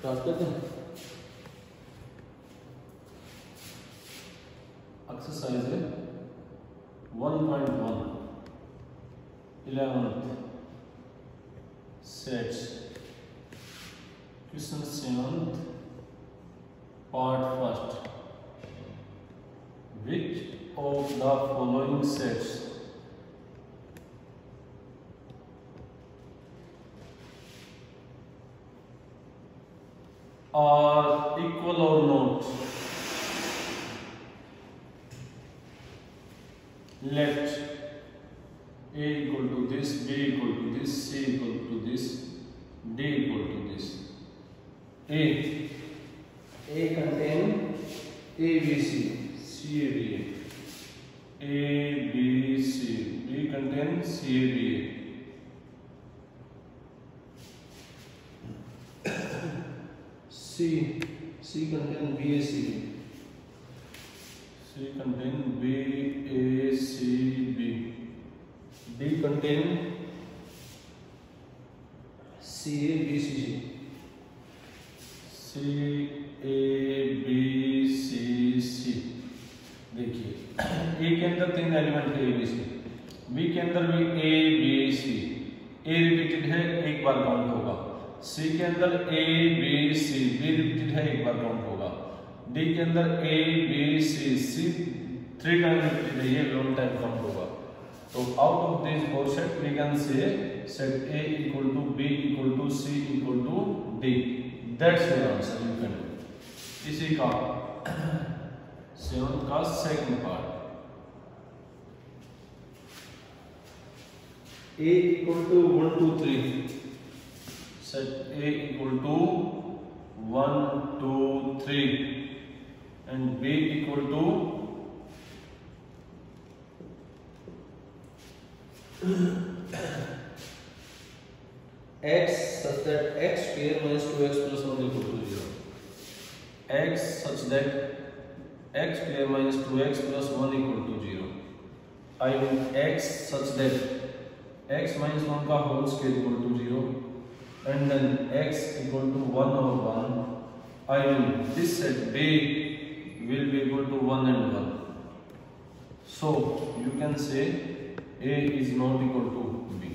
Transfer exercise है one point one eleventh are equal or not. Let A equal to this, B equal to this, C equal to this, D equal to this. A. A contain ABC, CABA. A, B, C. B contain CABA. C C C C C contain contain B B B A A contain C A B C C C A B C C देखिए A के अंदर तीन element है B C B के अंदर भी A B C A repeated है एक बार काउंट होगा सी के अंदर ए डी के अंदर A B C C three time ये लोन टाइप कम होगा तो out of this four set we can say set A equal to B equal to C equal to D that's your answer you can इसी का seven का second part A equal to one two three set A equal to one two three and b equal to x such that x square minus 2x plus 1 equal to 0 x such that x square minus 2x plus 1 equal to 0 I mean x such that x minus 1 ka whole square equal to 0 and then x equal to 1 over 1 I mean this set b will be equal to 1 and 1 so you can say a is not equal to b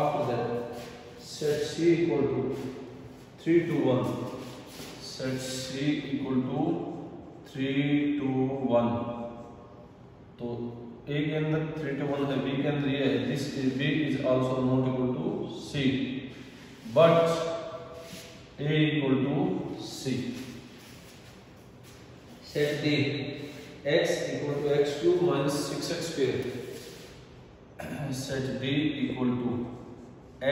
after that set c equal to 3 to 1 set c equal to 3 to 1 so a के अंदर three two one है B के अंदर ये है this is B is also not equal to C but A equal to C set D x equal to x2 minus 6x square set D equal to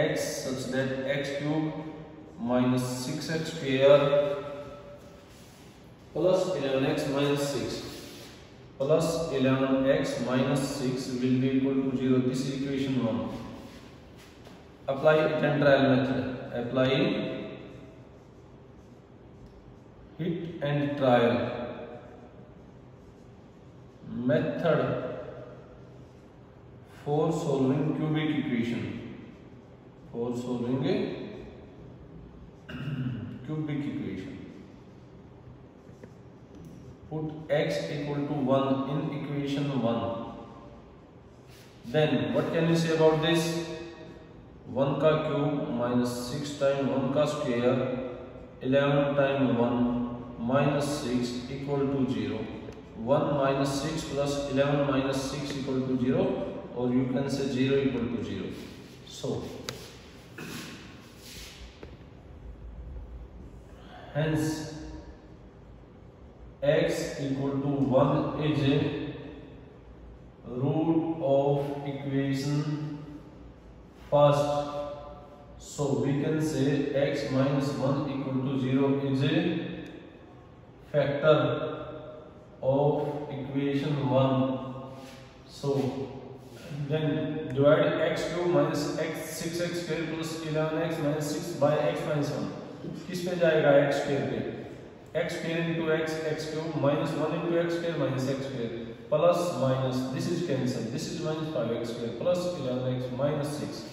x such that x cube minus 6x square plus 11x minus 6 plus 11x minus 6 will be equal to 0 this is equation 1 apply it and trial method apply hit and trial method for solving cubic equation for solving a cubic equation put x equal to 1 in equation 1 then what can you say about this 1 का cube minus six time one का square eleven time one minus six equal to zero 1 minus 6 plus 11 minus 6 equal to 0, or you can say 0 equal to 0. So, hence x equal to 1 is a root of equation first. So we can say x minus 1 equal to 0 is a factor of equation one. so then divide x x2 minus x six x square plus eleven x minus six by x minus one. किस पे जाएगा x square पे x square into x x cube minus one into x square minus x square plus minus this is cancel this is minus five x square plus eleven x minus six.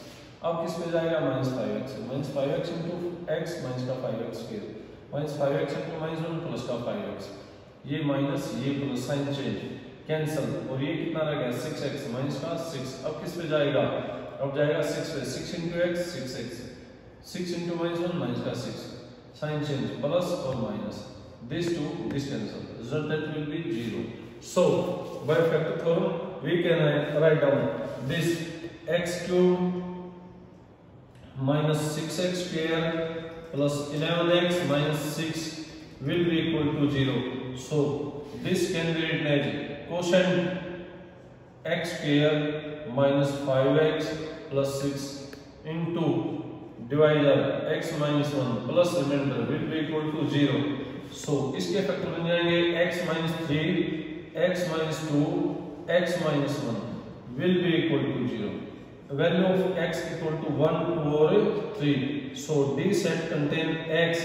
अब किस पे जाएगा minus five x minus five x into x minus का five x square minus 5x into minus 1 plus का 5x ये minus ये plus sign change cancel और ये कितना रह गया सिक्स एक्स माइनस का सिक्स अब किस पे जाएगा अब जाएगा सिक्स पे six into x six x six into minus one minus का सिक्स साइन चेंज प्लस और minus this to this cancel result that will be zero so by factor four we can write down this x cube minus six x square plus eleven x minus six will be equal to zero So this can be written as quotient x square minus 5x plus 6 into divisor x minus 1 plus remainder will be equal to 0. So इसके factor बन जाएंगे x minus 3, x minus 2, x minus 1 will be equal to 0. Value of x equal to 1, over 3. So D set contain x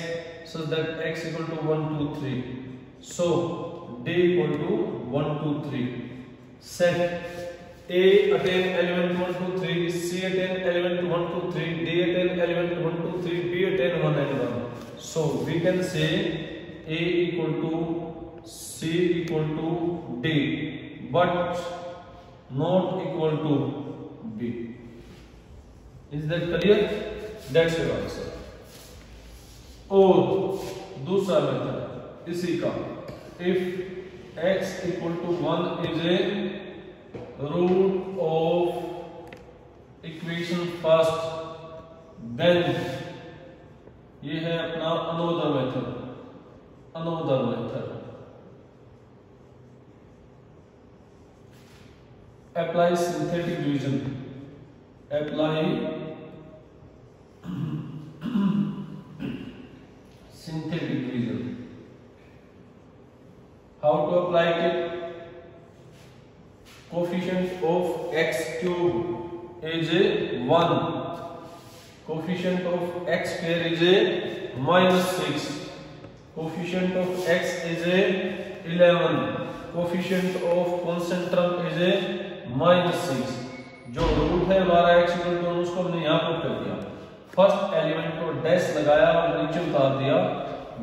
so that x equal to 1, 2, 3. So day equal to 1, 2, 3. Set A attain element 1, 2, 3, C attain element 1, 2, 3, D attain element 1, 2, 3, B attain 1 and 1. So we can say A equal to C equal to D but not equal to B. Is that clear? That's your answer. और दूसरा method इसी का if x equal to one is a root of equation first then ये है अपना another method another method apply synthetic division apply synthetic division how to apply it coefficient of x cube is a 1 coefficient of x square is a minus 6 coefficient of x is a 11 coefficient of constant term is a minus 6 जो root है हमारा x equal उसको हमने यहाँ put कर दिया first element को dash लगाया और नीचे उतार दिया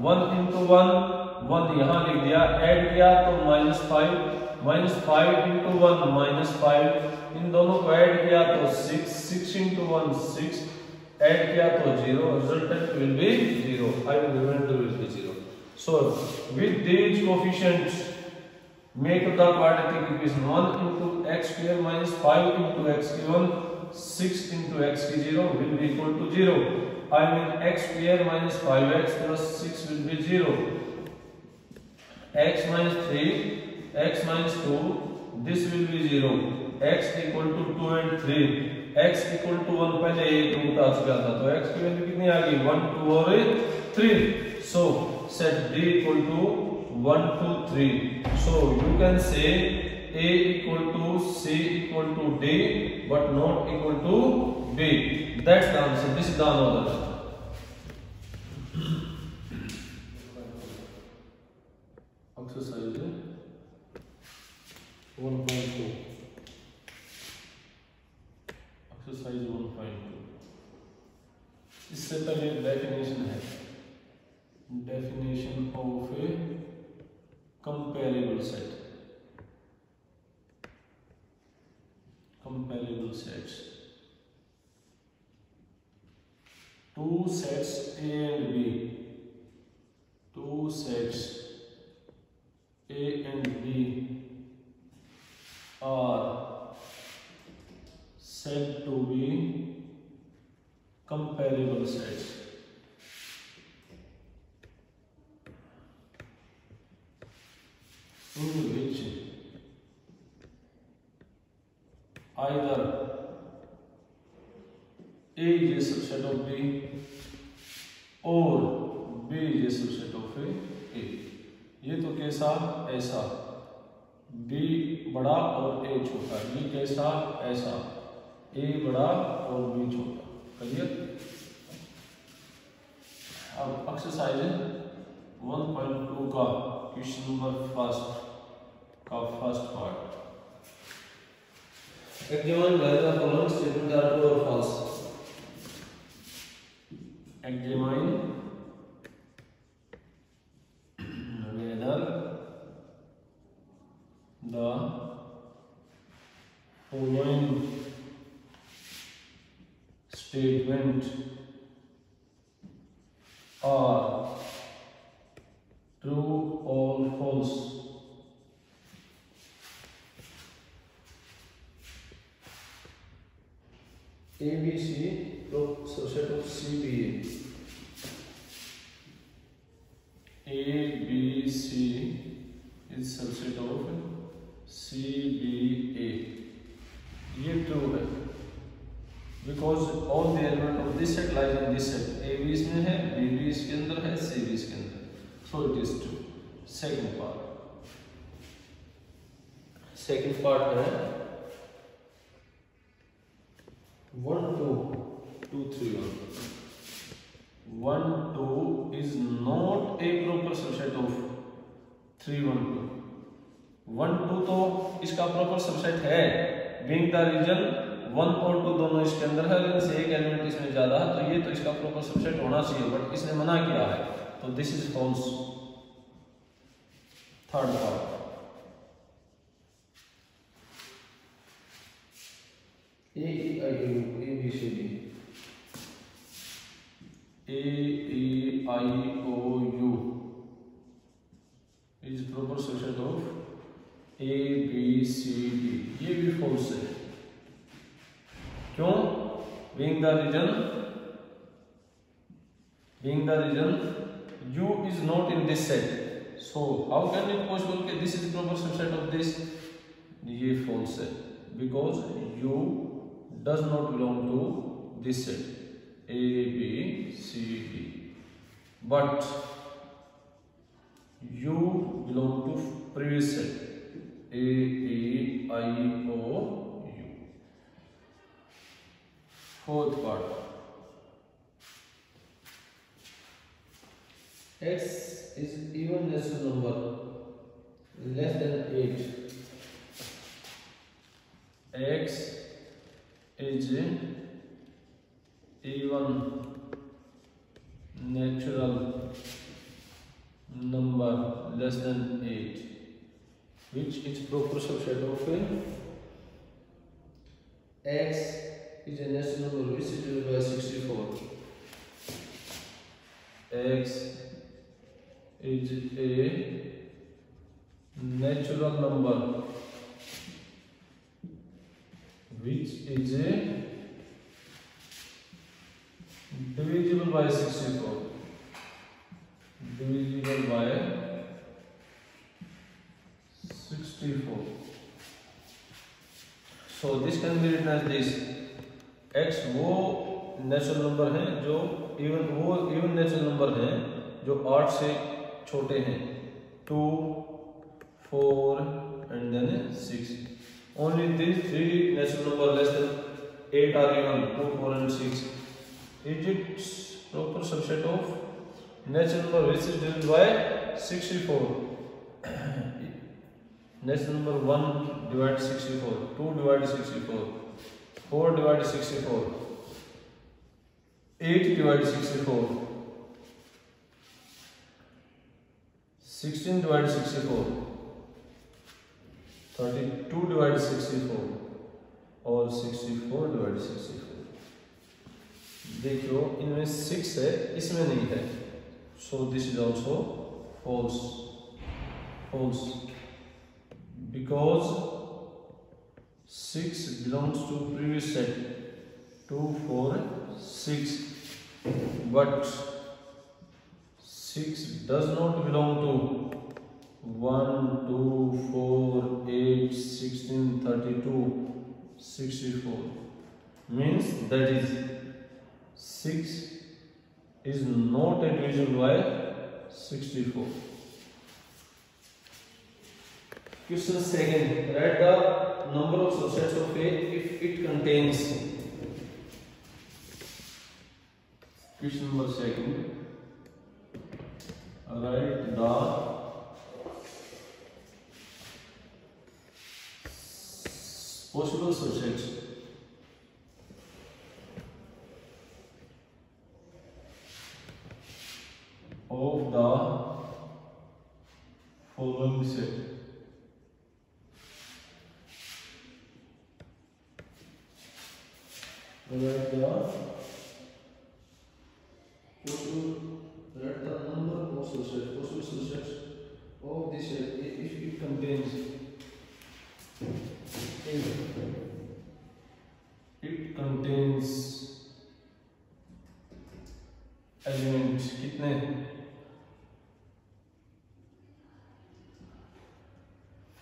वन इंटू वन वन यहाँ लिख दिया ऐड किया तो minus five minus five into one minus five इन दोनों को ऐड किया तो six six into one six add किया तो zero resultant will be zero five resultant will be zero so with these coefficients make the quadratic equation 1 into x square minus 5 into x given 6 into x की 0 will be equal to 0 I mean x square minus 5x plus 6 will be 0 x minus 3 x minus 2 this will be 0 x equal to 2 and 3 x equal to 1 पहले ये 2 उठा चुका था तो x की value कितनी आ गई 1 2 और 3 so set d equal to 1 2 3 so you can say a equal to c equal to d but not equal to b that's the answer this is the answer exercise तो है two exercise one point two इससे पहले definition है definition of a comparable set comparable sets two sets A and B, two sets to degree और set to be comparable sets ये तो कैसा ऐसा बी बड़ा और ए छोटा ये कैसा ऐसा ए बड़ा और बी छोटा क्लियर अब एक्सरसाइज वन पॉइंट टू का क्वेश्चन नंबर फर्स्ट का first part Examine whether the following statements are true the following statement are true or false. ABC subset of CBA. is subset of C B A ये true है because all the element of this set lies in this set A B इसमें है B B इसके अंदर है C B इसके अंदर so it is true second part second part है one two two three one one two is not a proper subset of three one two one two तो इसका प्रॉपर सबसेट है being the reason one और two दोनों इसके अंदर है लेकिन एक एलिमेंट इसमें ज्यादा है तो ये तो इसका प्रॉपर सबसेट होना चाहिए बट इसने मना किया है तो this is false third part A I U A B C D A I O U is proper subset of A B C D ये भी फोर्स है क्यों being the region being the region u is not in this set so how can it possible that this is proper subset of this ye false set because u does not belong to this set a b c d but u belong to previous set A A I O U. Fourth part. X is even natural number less than 8. X is even natural number less than 8 which is proper subset of x is a natural number which is divided by 64 x is a natural number which is a divisible by 64 divisible by 64 so this can be written as this x वो natural number हैं जो even वो even natural number हैं जो आठ से छोटे हैं two four and then six only this three natural number less than eight are even two four and six is its subset of natural number which is divide by sixty four next number one divide sixty four two divide sixty four four divide sixty four eight divide sixty four sixteen divide sixty four thirty two divide sixty four और sixty four divide sixty four देखियो इनमें six है इसमें नहीं है so this is also false false because 6 belongs to previous set 2, 4, 6 but 6 does not belong to 1, 2, 4, 8, 16, 32, 64 means that is 6 is not divisible by 64 Question second: Write the number of subsets of A if it contains. Question number second: Write the possible subsets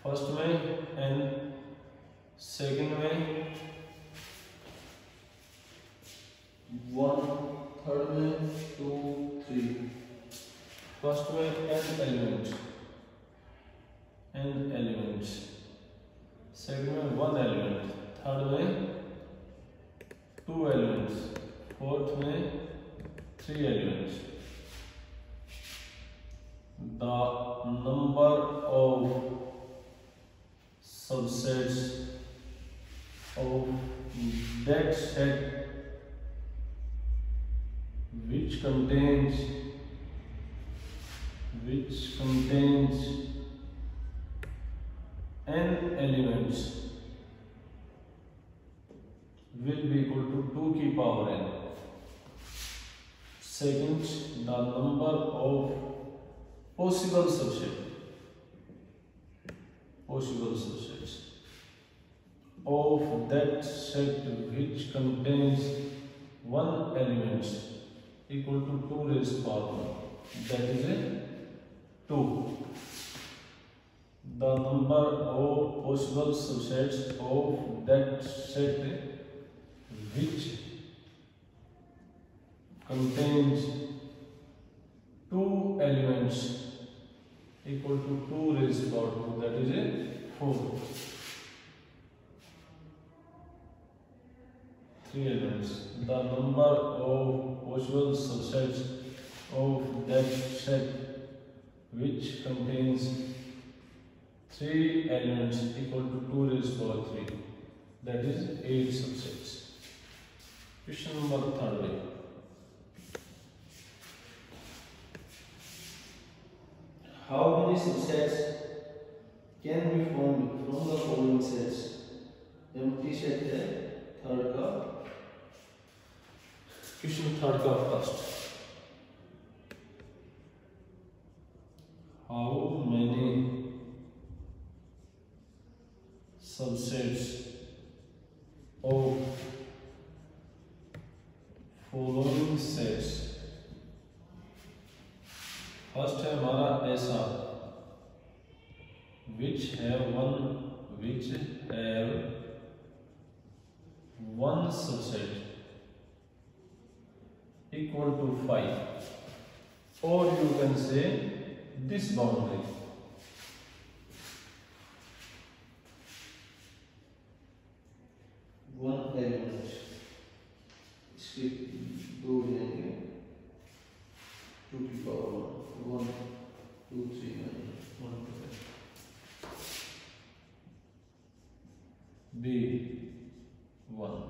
first में and second में one third में two three first में an element an element second में one element third में two elements fourth में three elements the number of subsets of that set which contains which contains n elements will be equal to 2 ki power n. Second, the number of possible subsets possible subsets of that set which contains one element equal to 2 raised power that is a 2 the number of possible subsets of that set which contains two elements equal to 2 raised to power 2 that is a 4 three elements the number of possible subsets of that set which contains three elements equal to 2 raised to power 3 that is 8 subsets question number 3 how many subsets can be formed from the following sets empty set है third का question third का first how many subsets of following sets first है हमारा ऐसा which है one which है one subset equal to five और you can say this boundary power one one two three nine one B one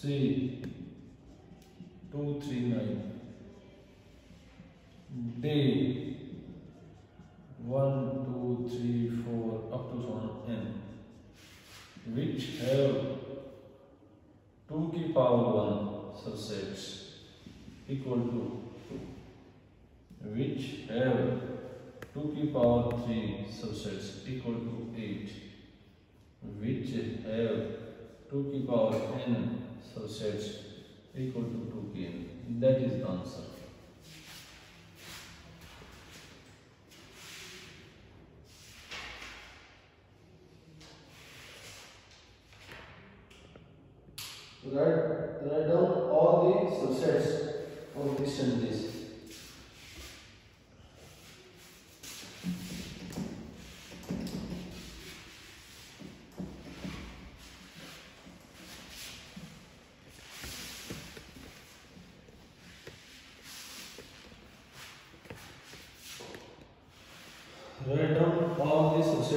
C two three nine D one two three four up to so on n which have two की power one subsets equal to which have 2 to power 3 subsets equal to 8 which have 2 to power n subsets equal to 2kn. That is the answer. Write, write down all the subsets of this and this.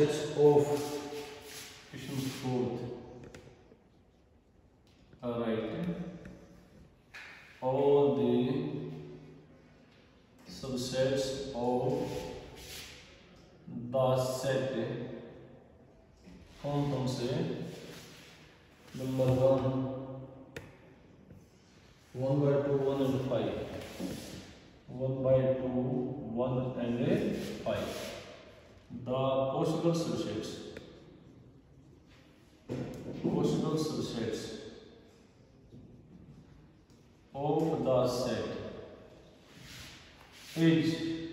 of of the set is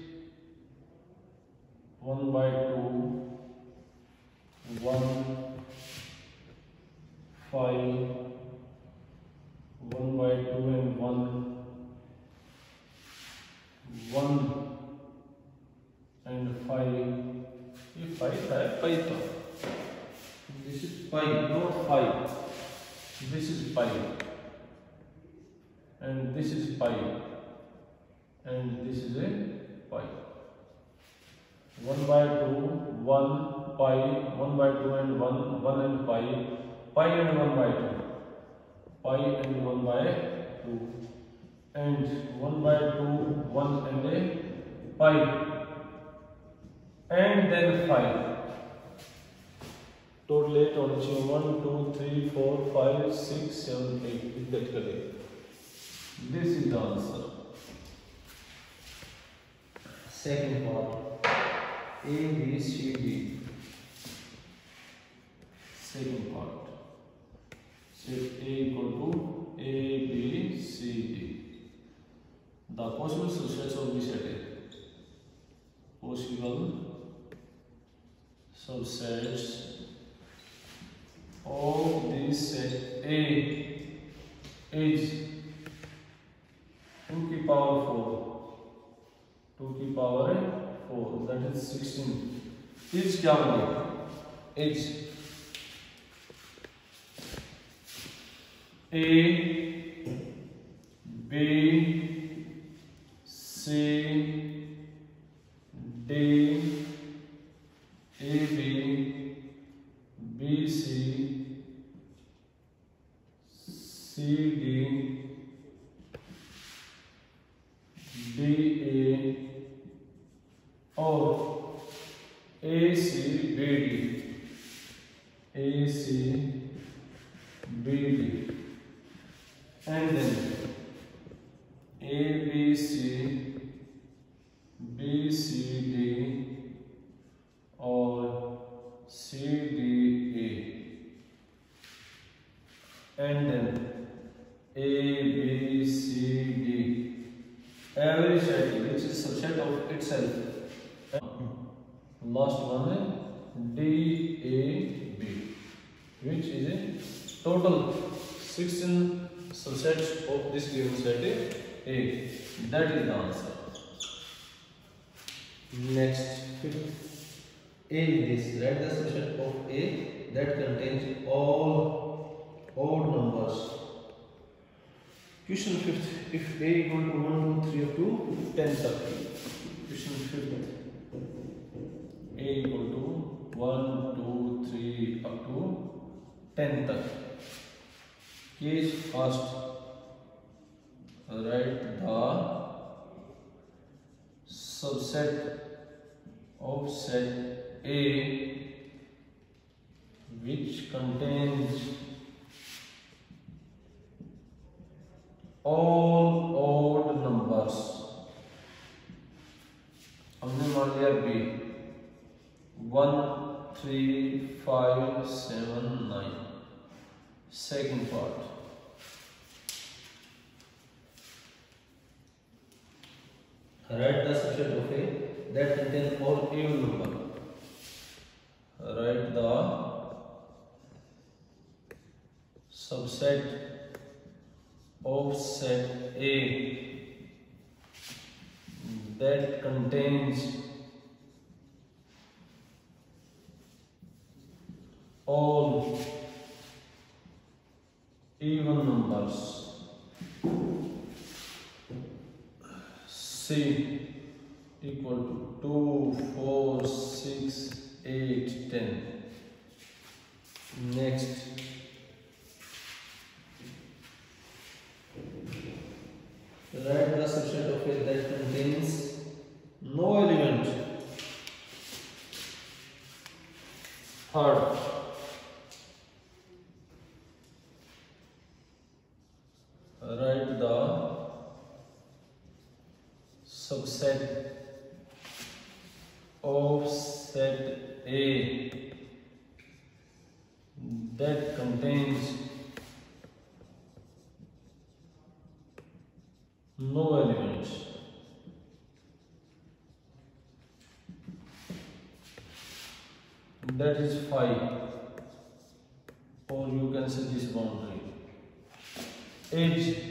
five and then five total eight on चाहिए one two three four five six seven eight that करें this is the answer second part A B C D second part सिर्फ equal to A B C D the possible social service एटेड possible subsets of this set A is 2 की power 4 2 की power 4 that is 16 is क्या बनेगा is A B C D, or A, C, B, D, A, C, B, D, and then ABC B C D और C D A and then A B C D every shuttle which is subset of itself and last one is d a b which is a total 16 subsets of this given set a that is the answer Next, fifth. A is this. Write the subset of A that contains all odd numbers. Question fifth. If A equal to 1, 2, 3 up to 10 तक. Question fifth. A equal to 1, 2, 3 up to 10 तक. Case first. Write the subset of set A which contains all odd numbers हमने मान लिया B one three five seven nine second part Write the subset of A that contains all even number. Write the subset of set A that contains all even numbers. contains no elements. That is is five, or you can say this boundary. Edge